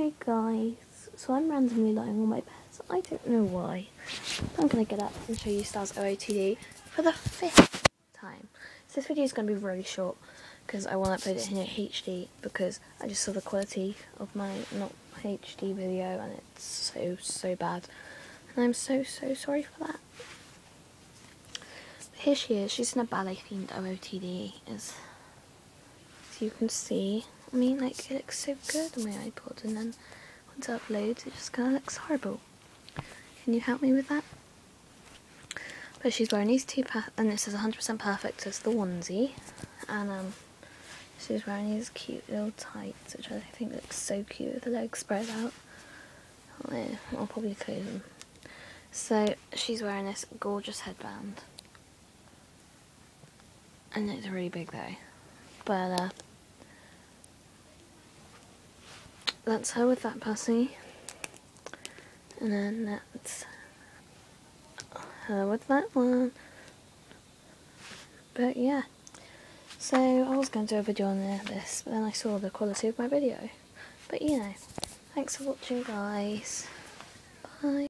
Hey guys, so I'm randomly lying on my bed. I don't know why. I'm gonna get up and show you Stars OOTD for the fifth time. So this video is gonna be really short because I want to upload it in HD because I just saw the quality of my not HD video and it's so so bad, and I'm so so sorry for that. But here she is. She's in a ballet themed OOTD. As, as you can see, I mean, like it looks so good on my iPod, and then once it uploads, it just kind of looks horrible. Can you help me with that? But she's wearing these two, and this is 100% perfect as the onesie, and um, she's wearing these cute little tights, which I think looks so cute with the legs spread out. Oh, yeah, I'll probably close them. So she's wearing this gorgeous headband, and it's really big though. But uh, that's her with that paci. And then that's her with that one. But yeah. So I was going to do a video on this, but then I saw the quality of my video. But you know, thanks for watching guys. Bye.